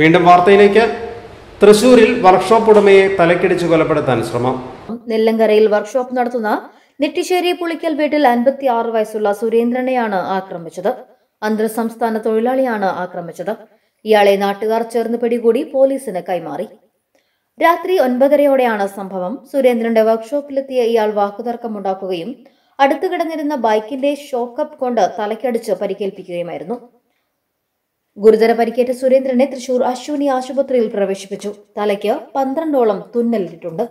വീണ്ടും വാർത്തയിലേക്ക്. തൃശൂരിൽ വർക്ക്ഷോപ്പ് ഉടമയെ തലക്കിടിച്ച് കൊലപ്പെടുത്താൻ ശ്രമം. നെല്ലങ്കരയിൽ വർക്ക്ഷോപ്പ് നടത്തുന്ന നെട്ടിശ്ശേരി പുളിക്കൽ വീട്ടിൽ അൻപത്തി ആറ് വയസ്സുള്ള സുരേന്ദ്രനെയാണ് ആക്രമിച്ചത്. അന്തർ സംസ്ഥാന തൊഴിലാളിയാണ് ആക്രമിച്ചത്. ഇയാളെ നാട്ടുകാർ ചേർന്ന് പിടികൂടി പോലീസിന് കൈമാറി. രാത്രി ഒൻപതരയോടെയാണ് സംഭവം. സുരേന്ദ്രന്റെ വർക്ക്ഷോപ്പിലെത്തിയ ഇയാൾ വാക്കുതർക്കമുണ്ടാക്കുകയും അടുത്തു കിടന്നിരുന്ന ബൈക്കിന്റെ ഷോക്കപ്പ് കൊണ്ട് തലക്കടിച്ച് പരിക്കേൽപ്പിക്കുകയുമായിരുന്നു. ഗുരുതര പരിക്കേറ്റ സുരേന്ദ്രനെ തൃശൂർ അശ്വിനി ആശുപത്രിയിൽ പ്രവേശിപ്പിച്ചു. തലയ്ക്ക് പന്ത്രണ്ടോളം തുന്നലിട്ടിട്ടുണ്ട്.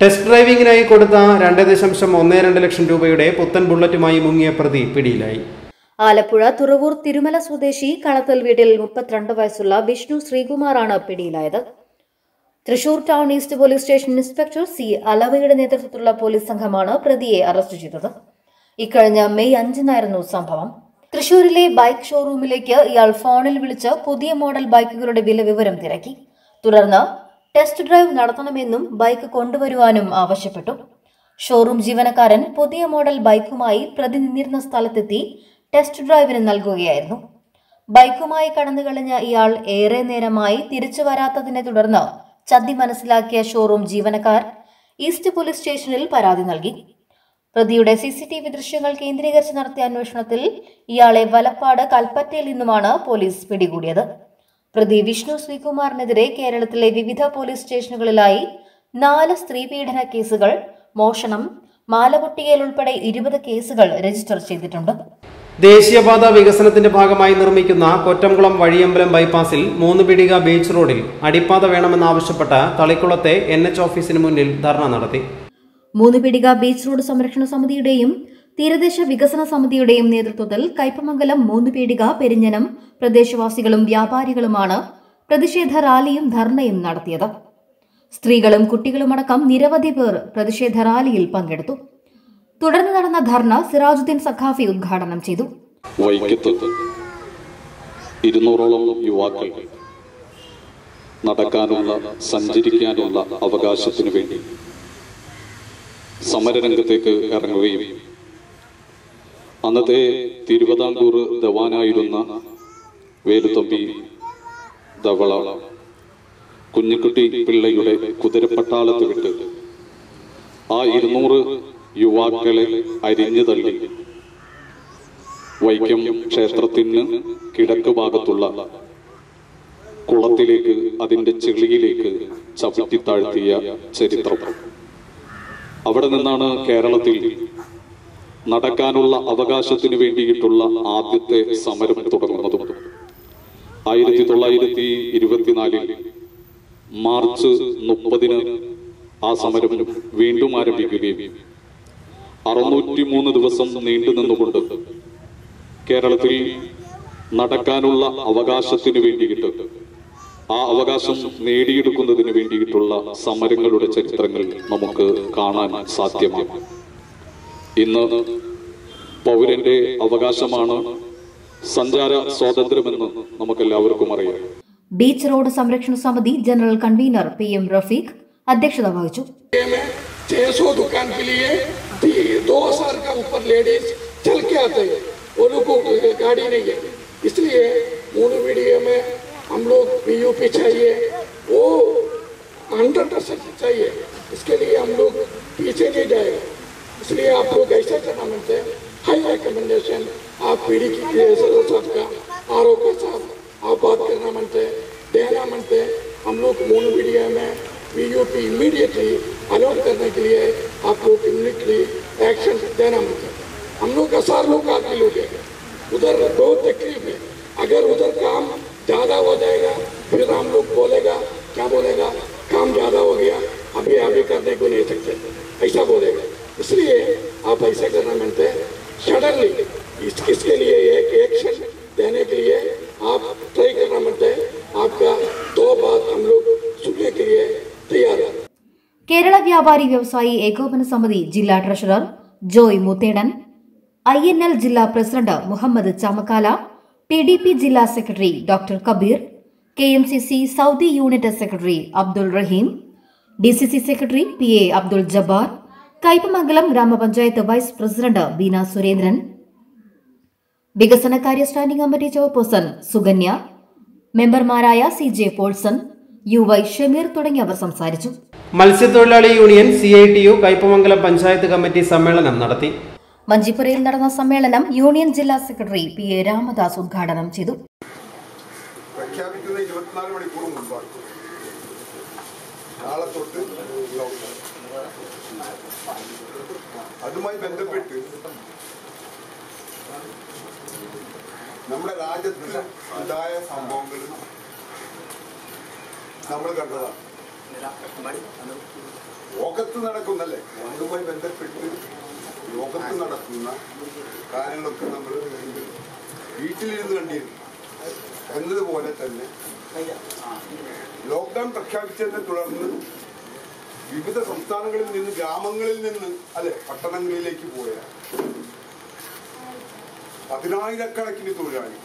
ടെസ്റ്റ് ഡ്രൈവിംഗിനായി കൊടുത്ത രണ്ട് ദശാംശം ഒന്ന് രണ്ട് ലക്ഷം രൂപയുടെ പുത്തൻ ബുള്ളറ്റുമായി മുങ്ങിയ പ്രതി പിടിയിലായി. ആലപ്പുഴ തുറവൂർ തിരുമല സ്വദേശി കളത്തൽ വീട്ടിൽ മുപ്പത്തിരണ്ട് വയസ്സുള്ള വിഷ്ണു ശ്രീകുമാറാണ് പിടിയിലായത്. Thrissur town east police station inspector C അലവയുടെ നേതൃത്വത്തിലുള്ള പോലീസ് സംഘമാണ് പ്രതിയെ അറസ്റ്റ് ചെയ്തത്. ഇക്കഴിഞ്ഞ മെയ് അഞ്ചിനായിരുന്നു സംഭവം. തൃശൂരിലെ ബൈക്ക് ഷോറൂമിലേക്ക് ഇയാൾ ഫോണിൽ വിളിച്ച് പുതിയ മോഡൽ ബൈക്കുകളുടെ വില വിവരം തിരക്കി. തുടർന്ന് ടെസ്റ്റ് ഡ്രൈവ് നടത്തണമെന്നും ബൈക്ക് കൊണ്ടുവരുവാനും ആവശ്യപ്പെട്ടു. ഷോറൂം ജീവനക്കാരൻ പുതിയ മോഡൽ ബൈക്കുമായി പ്രതി നിന്നിരുന്ന സ്ഥലത്തെത്തി ടെസ്റ്റ് ഡ്രൈവിന് നൽകുകയായിരുന്നു. ബൈക്കുമായി കടന്നു കളഞ്ഞ ഇയാൾ ഏറെ നേരമായി തിരിച്ചു വരാത്തതിനെ തുടർന്ന് ചതി മനസ്സിലാക്കിയ ഷോറൂം ജീവനക്കാർ ഈസ്റ്റ് പോലീസ് സ്റ്റേഷനിൽ പരാതി നൽകി. പ്രതിയുടെ സി സി ടി വി ദൃശ്യങ്ങൾ കേന്ദ്രീകരിച്ച് നടത്തിയ അന്വേഷണത്തിൽ ഇയാളെ വലപ്പാട് കൽപ്പറ്റയിൽ നിന്നുമാണ് പോലീസ് പിടികൂടിയത്. പ്രതി വിഷ്ണു ശ്രീകുമാറിനെതിരെ കേരളത്തിലെ വിവിധ പോലീസ് സ്റ്റേഷനുകളിലായി നാല് സ്ത്രീപീഡന കേസുകൾ മോഷണം മാലപൊട്ടികയിൽ ഉൾപ്പെടെ ഇരുപത് കേസുകൾ രജിസ്റ്റർ ചെയ്തിട്ടുണ്ട്. ദേശീയപാത വികസനത്തിന്റെ ഭാഗമായി നിർമ്മിക്കുന്ന കൊറ്റംകുളം വഴിയമ്പലം ബൈപ്പാസിൽ മൂന്ന് പിടിക ബീച്ച് റോഡിൽ അടിപ്പാത വേണമെന്നാവശ്യപ്പെട്ട് തളിക്കുളത്തെ എൻ എച്ച് ഓഫീസിന് മുന്നിൽ ധർണ നടത്തി. മൂന്ന് പിടിക ബീച്ച് റോഡ് സംരക്ഷണ സമിതിയുടെയും തീരദേശ വികസന സമിതിയുടെയും നേതൃത്വത്തിൽ കൈപ്പമംഗലം മൂന്ന് പീടിക പെരിഞ്ഞനം പ്രദേശവാസികളും വ്യാപാരികളുമാണ് പ്രതിഷേധ റാലിയും ധർണയും നടത്തിയത്. സ്ത്രീകളും കുട്ടികളുമടക്കം നിരവധി പേർ പ്രതിഷേധ റാലിയിൽ പങ്കെടുത്തു. തുടർന്ന് നടന്ന ധർണ സിറാജുദ്ദീൻ സഖാഫി ഉദ്ഘാടനം ചെയ്തു. യുവാക്കൾ നടക്കാനുള്ള സഞ്ചരിക്കാനുള്ള അവകാശത്തിനു വേണ്ടി സമരരംഗത്തേക്ക് ഇറങ്ങുകയും അന്നത്തെ തിരുവിതാംകൂർ ദവാനായിരുന്ന വേലുത്തമ്പി ധവള കുഞ്ഞിക്കുട്ടി പിള്ളയുടെ കുതിരപ്പട്ടാളത്ത് വിട്ട് ആ ഇരുന്നൂറ് യുവാക്കളെ അരിഞ്ഞു തള്ളി. വൈക്കം ക്ഷേത്രത്തിന് കിഴക്ക് ഭാഗത്തുള്ള കുളത്തിലേക്ക് അതിന്റെ ചെളിയിലേക്ക് ചവിട്ടി താഴ്ത്തിയ ചരിത്രം. അവിടെ നിന്നാണ് കേരളത്തിൽ നടക്കാനുള്ള അവകാശത്തിന് വേണ്ടിയിട്ടുള്ള ആദ്യത്തെ സമരം തുടങ്ങുന്നതും. ആയിരത്തി തൊള്ളായിരത്തി ഇരുപത്തിനാലിൽ മാർച്ച് മുപ്പതിന് ആ സമരം വീണ്ടും ആരംഭിക്കുകയും അറുന്നൂറ്റി മൂന്ന് ദിവസം നീണ്ടു നിന്നുകൊണ്ട് കേരളത്തിൽ നടക്കാനുള്ള അവകാശത്തിന് വേണ്ടിയിട്ട് ആ അവകാശം നേടിയെടുക്കുന്നതിന് വേണ്ടിയിട്ടുള്ള സമരങ്ങളുടെ ചരിത്രങ്ങൾ നമുക്ക് കാണാൻ സാധ്യമാണ് ഇന്ന് പൗരന്റെ അവകാശമാണ് സഞ്ചാര സ്വാതന്ത്ര്യമെന്ന് നമുക്കെല്ലാവർക്കും അറിയാം ബീച്ച് റോഡ് സംരക്ഷണ സമിതി general convener P M Rafeeq അധ്യക്ഷത വഹിച്ചു में 600 दुकान के लिए दो हजार का ऊपर लेडीज चल के आते हैं वो लोग को गाड़ी नहीं है इसलिए मून मीडिया में हम लोग पीयूपी चाहिए, वो हंड्रेड परसेंट चाहिए। इसके लिए हम लोग पीछे नहीं जाएगा इसलिए आप लोग ऐसा करना मिलते हैं। हाई रिकमेंडेशन आप पीढ़ी की साहब का आर का साहब आप बात करना मानते हैं, देना मानते हैं। हम लोग मून मीडिया में पी यू पी इमीडिएटली अलाउट करने के लिए आप लोग इमीडिएटली एक्शन देना मानते हैं। हम लोग हज़ार लोग आदमी लोग उधर बहुत तकलीफ़ है। अगर उधर काम ज्यादा हो जाएगा फिर हम लोग बोलेगा क्या बोलेगा काम ज्यादा हो गया अभी अभी करने को नहीं सकते ऐसा बोलेगा इसलिए आप ऐसा करना मानते हैं सडनली इस, इसके लिए एक एक्शन देने के लिए आप ट्राई करना मानते हैं आपका दो बात हम लोग सुनने के लिए तैयार है കേരള വ്യാപാരി വ്യവസായി ഏകോപന സമിതി ജില്ലാ treasurer Joy Muthedan I N L ജില്ലാ president Muhammad Chamakkala P D P ജില്ലാ secretary doctor Kabeer K M C C Saudi unit secretary Abdul Rahim D C C secretary P A Abdul Jabbar Kaipamangalam ഗ്രാമപഞ്ചായത്ത് vice president Beena Surendran വികസനകാര്യ standing committee chairperson Sukanya മെമ്പർമാരായ C J Paulson U Y Shameer തുടങ്ങിയവർ സംസാരിച്ചു. മത്സ്യത്തൊഴിലാളി union C I T U Kaipamangalam panchayat committee സമ്മേളനം നടത്തി. മഞ്ചിപ്പുരയിൽ നടന്ന സമ്മേളനം യൂണിയൻ ജില്ലാ സെക്രട്ടറി പി എ രാമദാസ് ഉദ്ഘാടനം ചെയ്തു. പ്രഖ്യാപിക്കുന്ന ഇരുപത്തിനാല് മണിക്കൂർ മുമ്പാണ്. നാളെ തൊട്ട് അതുമായി ബന്ധപ്പെട്ട് നമ്മുടെ രാജ്യത്ത് ഉണ്ടായ സംഭവങ്ങൾ നമ്മൾ കണ്ടതാണ്. ലോകത്ത് നടക്കുന്നല്ലേ? അതുമായി ബന്ധപ്പെട്ട് ലോകത്ത് നടക്കുന്ന കാര്യങ്ങളൊക്കെ നമ്മൾ വീട്ടിലിരുന്ന് കണ്ടിരുന്നു. എന്നതുപോലെ തന്നെ ലോക്ക്ഡൌൺ പ്രഖ്യാപിച്ചതിനെ തുടർന്ന് വിവിധ സംസ്ഥാനങ്ങളിൽ നിന്ന് ഗ്രാമങ്ങളിൽ നിന്ന് അല്ലെ പട്ടണങ്ങളിലേക്ക് പോയ പതിനായിരക്കണക്കിന് തൊഴിലാളികൾ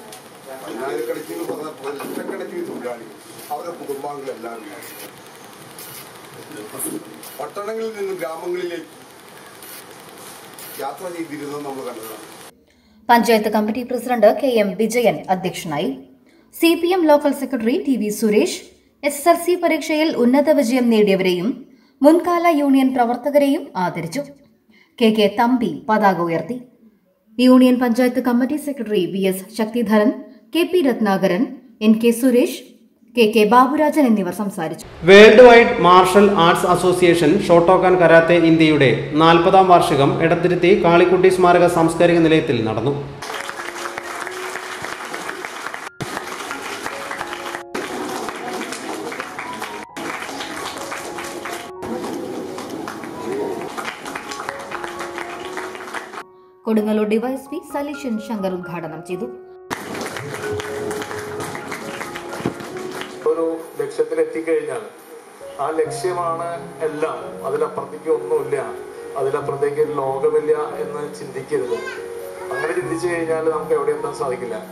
പതിനായിരക്കണക്കിന് ലക്ഷക്കണക്കിന് തൊഴിലാളികൾ അവരുടെ കുടുംബാംഗങ്ങളെല്ലാം പട്ടണങ്ങളിൽ നിന്ന് ഗ്രാമങ്ങളിലേക്ക് നമ്മൾ കണ്ടതാണ്. Panchayat committee president K M Vijayan അധ്യക്ഷനായി. C P M local secretary T V Suresh S S L C പരീക്ഷയിൽ ഉന്നത വിജയം നേടിയവരെയും മുൻകാല യൂണിയൻ പ്രവർത്തകരെയും ആദരിച്ചു. കെ കെ തമ്പി പതാക ഉയർത്തി. Union panchayat committee secretary V S Sakthidharan K P Rathnakaran N K Suresh K K Baburajan എന്നിവർ സംസാരിച്ചു. World wide martial arts association Shotokan karate ഇന്ത്യയുടെ നാൽപ്പതാം വാർഷികം ഇടത്തിരുത്തി കാളിക്കുട്ടി സ്മാരക സാംസ്കാരിക നിലയത്തിൽ നടന്നു. കൊടുങ്ങല്ലൂർ ഡിവൈഎസ്പി സലീഷൻ ശങ്കർ ഉദ്ഘാടനം ചെയ്തു. എത്തിക്കഴിഞ്ഞാൽ ആ ലക്ഷ്യമാണ് എല്ലാം. അതിലപ്പുറത്തേക്ക് ഒന്നുമില്ല. അതിലപ്പുറത്തേക്ക് ലോകമില്ല എന്ന് ചിന്തിക്കരുത്. അങ്ങനെ ചിന്തിച്ചു കഴിഞ്ഞാൽ നമുക്ക് എവിടെ എത്താൻ സാധിക്കില്ല.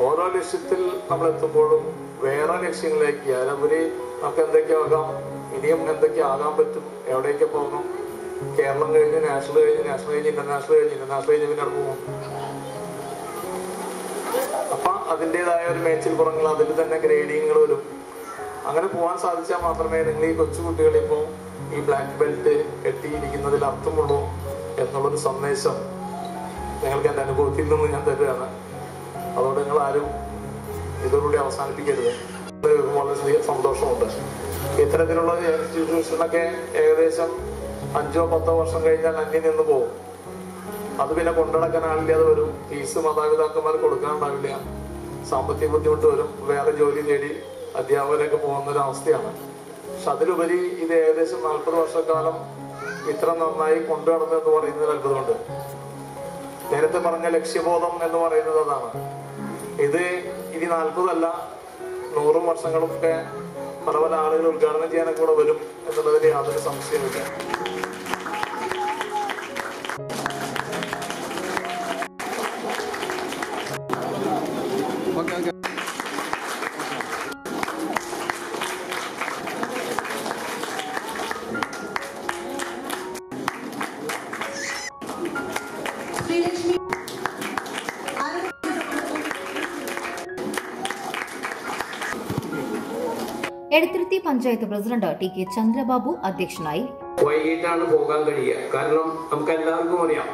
ഓരോ ലക്ഷ്യത്തിൽ നമ്മൾ എത്തുമ്പോഴും വേറെ ലക്ഷ്യങ്ങളിലേക്ക് അതിലുപരി നമുക്ക് എന്തൊക്കെയാകാം? ഇനിയും എന്തൊക്കെ ആകാൻ പറ്റും? എവിടേക്ക് പോകണം കേരളം കഴിഞ്ഞ് നാഷണൽ കഴിഞ്ഞ് നാഷണൽ കഴിഞ്ഞ് ഇന്റർനാഷണൽ കഴിഞ്ഞ് ഇന്റർനാഷണൽ കഴിഞ്ഞ് പിന്നെ പോകും? അപ്പൊ അതിന്റെതായ ഒരു മേച്ചിൽ പുറങ്ങൾ അതിൽ തന്നെ ഗ്രേഡിങ്ങുകൾ വരും. അങ്ങനെ പോകാൻ സാധിച്ചാൽ മാത്രമേ നിങ്ങൾ ഈ കൊച്ചുകുട്ടികൾ ഇപ്പോൾ ഈ ബ്ലാക്ക് ബെൽറ്റ് എത്തിയിരിക്കുന്നതിൽ അർത്ഥമുള്ളൂ എന്നുള്ളൊരു സന്ദേശം നിങ്ങൾക്ക് എന്റെ അനുഭവത്തിൽ നിന്ന് ഞാൻ തരുകയാണ്. അതുകൊണ്ട് നിങ്ങൾ ആരും ഇതോടുകൂടി അവസാനിപ്പിക്കരുത്. വളരെയധികം സന്തോഷമുണ്ട്. ഇത്തരത്തിലുള്ള ഇൻസ്റ്റിറ്റ്യൂഷനൊക്കെ ഏകദേശം അഞ്ചോ പത്തോ വർഷം കഴിഞ്ഞാൽ അന്യം നിന്ന് പോകും. അത് പിന്നെ കൊണ്ടുനടക്കാൻ അത് വരും. ഫീസ് മാതാപിതാക്കന്മാർ കൊടുക്കാനുണ്ടാവില്ല സാമ്പത്തിക ബുദ്ധിമുട്ട് വരും. വേറെ ജോലി നേടി അധ്യാപകരൊക്കെ പോകുന്ന ഒരു അവസ്ഥയാണ് പക്ഷെ അതിലുപരി ഇത് ഏകദേശം നാൽപ്പത് വർഷക്കാലം ഇത്ര നന്നായി കൊണ്ടുനടന്നു എന്ന് പറയുന്നത് അത്ഭുതമുണ്ട് നേരത്തെ പറഞ്ഞ ലക്ഷ്യബോധം എന്ന് പറയുന്നത് അതാണ്. ഇത് ഇനി നാൽപ്പതല്ല നൂറും വർഷങ്ങളൊക്കെ പല പല ആളുകൾ ഉദ്ഘാടനം ചെയ്യാനൊക്കെ കൂടെ വരും എന്നുള്ളതിൽ യാതൊരു സംശയമില്ല Edathiruthy panchayat president T K Chandrababu അധ്യക്ഷനായി. വൈകിട്ടാണ് പോകാൻ കഴിയുക. കാരണം നമുക്ക് എല്ലാവർക്കും അറിയാം.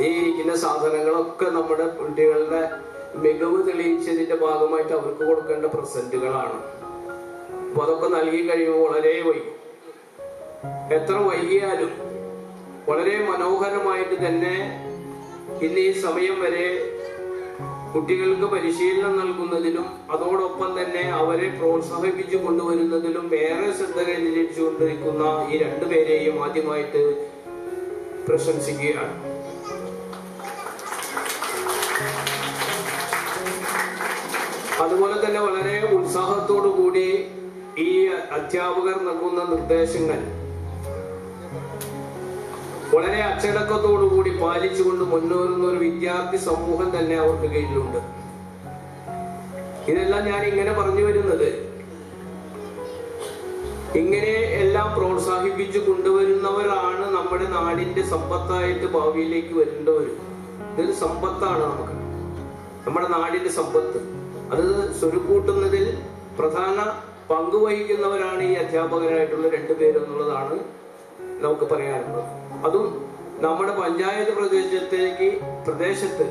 ഈ ഇരിക്കുന്ന സാധനങ്ങളൊക്കെ നമ്മുടെ കുട്ടികളുടെ മികവ് തെളിയിച്ചതിന്റെ ഭാഗമായിട്ട് അവർക്ക് കൊടുക്കേണ്ട പ്രസന്റുകളാണ്. അപ്പൊ അതൊക്കെ നൽകി കഴിയുമ്പോൾ വളരെ വൈകും. എത്ര വൈകിയാലും വളരെ മനോഹരമായിട്ട് തന്നെ ഇന്ന് ഈ സമയം വരെ കുട്ടികൾക്ക് പരിശീലനം നൽകുന്നതിലും അതോടൊപ്പം തന്നെ അവരെ പ്രോത്സാഹിപ്പിച്ചു കൊണ്ടുവരുന്നതിലും ഏറെ ശ്രദ്ധ കേന്ദ്രീകരിച്ചുകൊണ്ടിരിക്കുന്ന ഈ രണ്ടുപേരെയും ആദ്യമായിട്ട് പ്രശംസിക്കുകയാണ്. അതുപോലെ തന്നെ വളരെ ഉത്സാഹത്തോടു കൂടി ഈ അധ്യാപകർ നൽകുന്ന നിർദ്ദേശങ്ങൾ വളരെ അച്ചടക്കത്തോടുകൂടി പാലിച്ചുകൊണ്ട് മുന്നേറുന്ന ഒരു വിദ്യാർത്ഥി സമൂഹം തന്നെ അവർക്ക് കീഴിലുണ്ട്. ഇതെല്ലാം ഞാൻ ഇങ്ങനെ പറഞ്ഞു വരുന്നത്. ഇങ്ങനെ എല്ലാം പ്രോത്സാഹിപ്പിച്ചു കൊണ്ടുവരുന്നവരാണ് നമ്മുടെ നാടിന്റെ സമ്പത്തായിട്ട് ഭാവിയിലേക്ക് വരേണ്ടവർ ഇതൊരു സമ്പത്താണ് നമുക്ക്. നമ്മുടെ നാടിന്റെ സമ്പത്ത്. അത് സ്വരുക്കൂട്ടുന്നതിൽ പ്രധാന പങ്കുവഹിക്കുന്നവരാണ് ഈ അധ്യാപകരായിട്ടുള്ള രണ്ടുപേരെന്നുള്ളതാണ് നമുക്ക് പറയാനുള്ളത്. അതും നമ്മുടെ പഞ്ചായത്ത് പ്രദേശത്തേക്ക് പ്രദേശത്ത്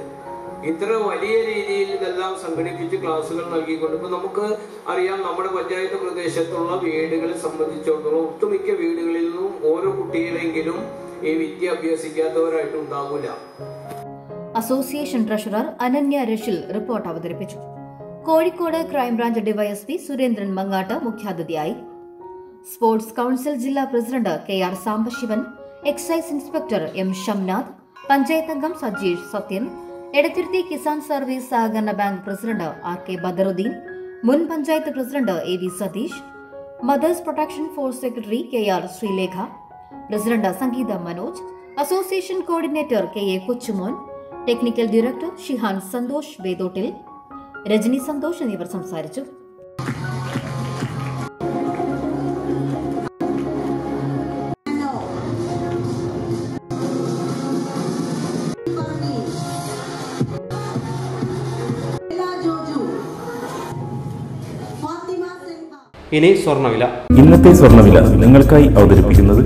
ഇത്ര വലിയ രീതിയിൽ ഇതെല്ലാം സംഘടിപ്പിച്ച് ക്ലാസ്സുകൾ നൽകിക്കൊണ്ട് ഇപ്പൊ നമുക്ക് അറിയാം നമ്മുടെ പഞ്ചായത്ത് പ്രദേശത്തുള്ള വീടുകളെ സംബന്ധിച്ചിടത്തോളം ഒട്ടുമിക്ക വീടുകളിൽ നിന്നും ഓരോ കുട്ടികളെങ്കിലും ഈ വിദ്യ അഭ്യസിക്കാത്തവരായിട്ട് ഉണ്ടാകില്ല association treasurer Ananya Rashil report അവതരിപ്പിച്ചു. Kozhikode crime branch DYSP Surendran Mangatt മുഖ്യാതിഥിയായി. സ്പോർട്സ് കൌൺസിൽ ജില്ലാ president K R Sambasivan excise inspector M Shamnath panchayat അംഗം സജീഷ് സത്യൻ എടത്തിരുത്തി കിസാൻ സർവീസ് സഹകരണ bank president R K Badarudheen മുൻ panchayat president A V Satheesh mothers protection force secretary K R Sreelekha president Sangeetha Manoj association coordinator K A Kochumon technical director shihan Santhosh Vedottil Rajani Santhosh എന്നിവർ സംസാരിച്ചു. ഇനി സ്വർണവില ഇന്നത്തെ സ്വർണവില നിങ്ങൾക്കായി അവതരിപ്പിക്കുന്നത്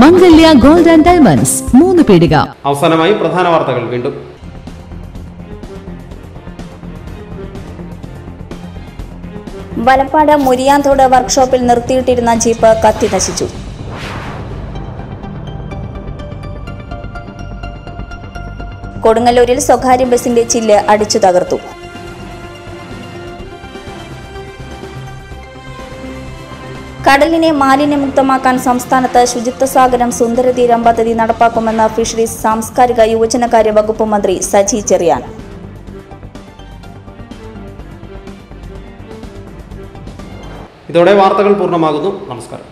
മംഗല്യ gold and diamonds. മൂന്ന് പീടിക അവസാനമായി പ്രധാന വാർത്തകൾ വീണ്ടും. വലപ്പാട് മുരിയാന്തോട് വർക്ക്ഷോപ്പിൽ നിർത്തിയിട്ടിരുന്ന ജീപ്പ് കത്തി നശിച്ചു. കൊടുങ്ങല്ലൂരിൽ സ്വകാര്യ ബസിന്റെ ചില്ല് അടിച്ചു തകർത്തു. കടലിനെ മാലിന്യമുക്തമാക്കാൻ സംസ്ഥാനത്ത് ശുചിത്വ സാഗരം സുന്ദരതീരം പദ്ധതി നടപ്പാക്കുമെന്ന് ഫിഷറീസ് സാംസ്കാരിക യുവജനകാര്യ വകുപ്പ് മന്ത്രി സജി ചെറിയാൻ. ഇതോടെ വാർത്തകൾ പൂർണമാകുന്നു. നമസ്കാരം.